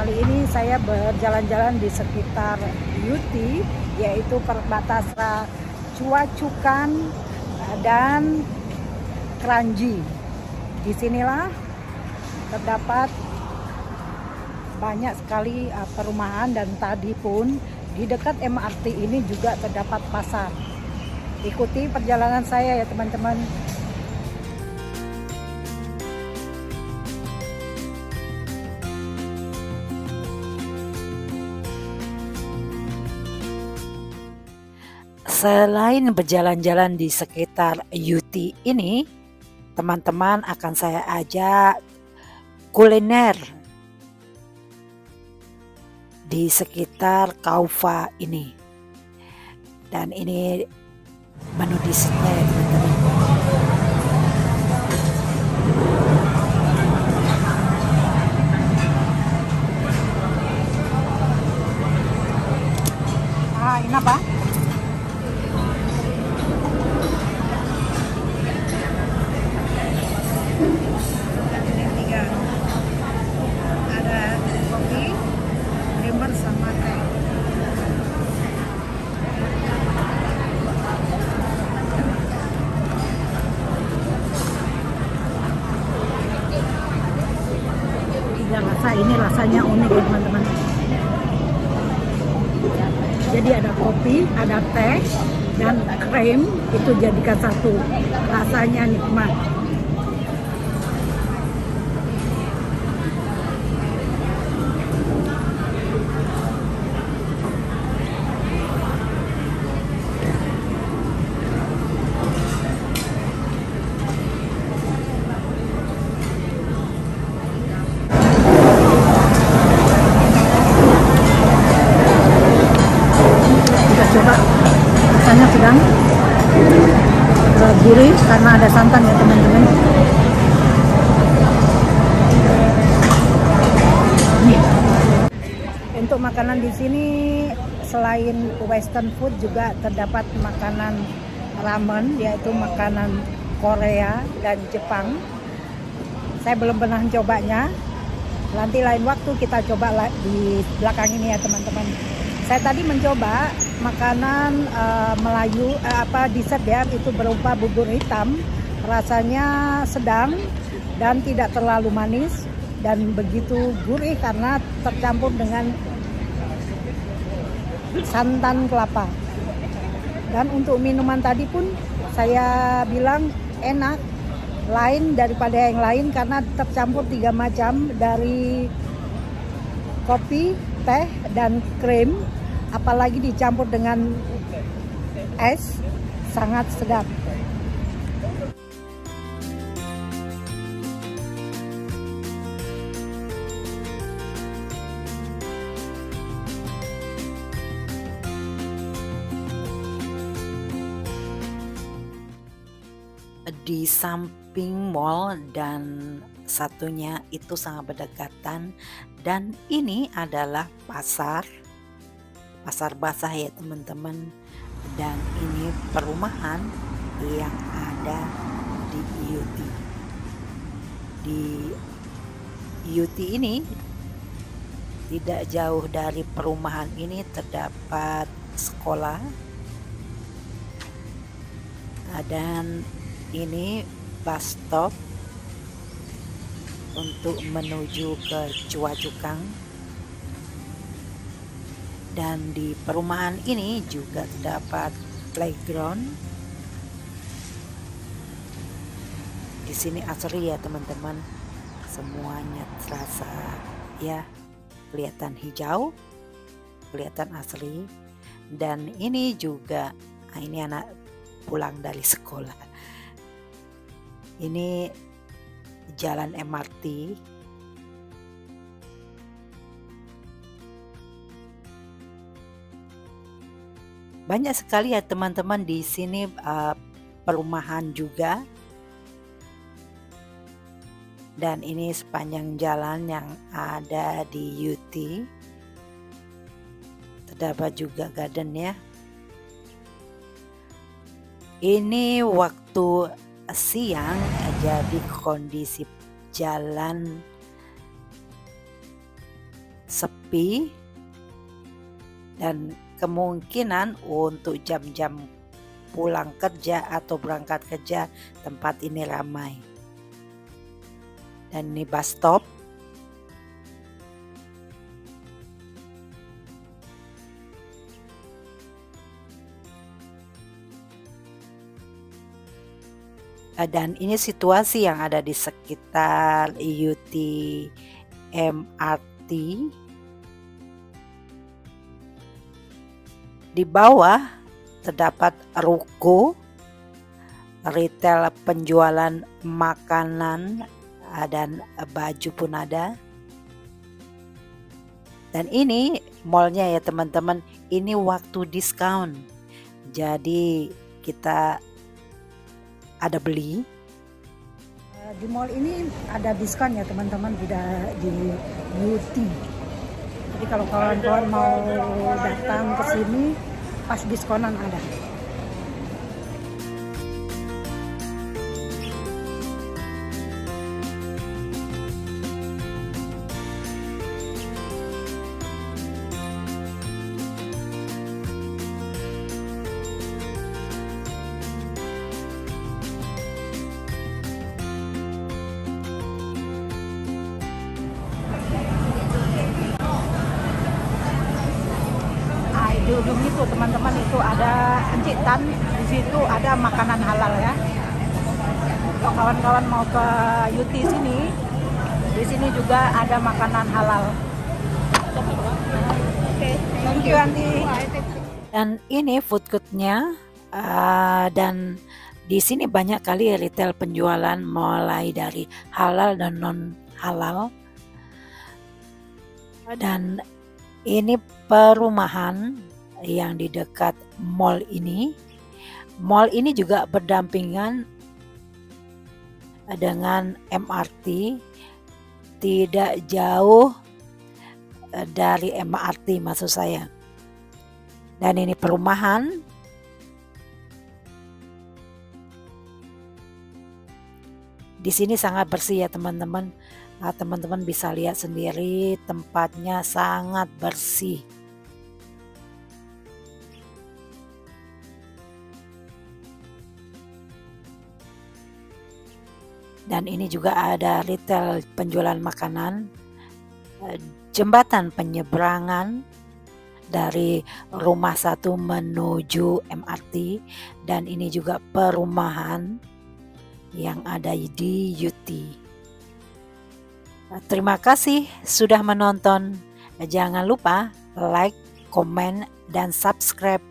Kali ini saya berjalan-jalan di sekitar Yuti, yaitu perbatasan Cuacukan dan Keranji. Di sinilah terdapat banyak sekali uh, perumahan dan tadi pun di dekat MRT ini juga terdapat pasar. Ikuti perjalanan saya ya teman-teman. Selain berjalan-jalan di sekitar UT ini, teman-teman akan saya ajak kuliner di sekitar Kaufa ini. Dan ini menu disitnya ya teman-teman. Krim itu jadikan satu. Rasanya nikmat. Di sini selain western food juga terdapat makanan ramen yaitu makanan Korea dan Jepang. Saya belum pernah mencobanya nanti lain waktu kita coba di belakang ini ya teman-teman. Saya tadi mencoba makanan eh, Melayu eh, apa dessert ya itu berupa bubur hitam. Rasanya sedang dan tidak terlalu manis dan begitu gurih karena tercampur dengan santan kelapa. Dan untuk minuman tadi pun saya bilang enak lain daripada yang lain karena tercampur tiga macam dari kopi, teh, dan krim. Apalagi dicampur dengan es sangat sedap di samping mall dan satunya itu sangat berdekatan. Dan ini adalah pasar pasar basah ya teman-teman. Dan ini perumahan yang ada di UT di UT ini tidak jauh dari perumahan ini terdapat sekolah. Dan ini bus stop untuk menuju ke Cuacukang dan di perumahan ini juga terdapat playground. Di sini asri ya teman-teman. Semuanya terasa ya kelihatan hijau kelihatan asli dan ini juga nah ini anak pulang dari sekolah ini jalan MRT banyak sekali ya teman-teman di sini uh, perumahan juga. Dan ini sepanjang jalan yang ada di UT terdapat juga garden ya. Ini waktu siang jadi kondisi jalan sepi dan kemungkinan untuk jam-jam pulang kerja atau berangkat kerja tempat ini ramai. Dan ini bus stop. Dan ini situasi yang ada di sekitar UT MRT. Di bawah terdapat ruko, retail penjualan makanan dan baju pun ada. Dan ini mallnya ya teman-teman, ini waktu diskon. Jadi kita ada beli. Di mall ini ada diskon ya teman-teman di, di beauty. Jadi kalau kawan-kawan mau datang ke sini pas diskonan ada di ujung itu teman-teman itu ada encitan di situ ada makanan halal ya. Kalau kawan-kawan mau ke Yuti sini di sini juga ada makanan halal. Thank you Andi dan ini food courtnya uh, dan di sini banyak kali retail penjualan mulai dari halal dan non halal dan ini perumahan yang di dekat mall ini. Mall ini juga berdampingan dengan MRT, tidak jauh eh, dari MRT maksud saya. Dan ini perumahan di sini sangat bersih ya teman-teman. Nah, teman-teman bisa lihat sendiri tempatnya sangat bersih. Dan ini juga ada retail penjualan makanan eh, jembatan penyeberangan dari rumah satu menuju MRT dan ini juga perumahan yang ada di UT. Terima kasih sudah menonton. Jangan lupa like, komen, dan subscribe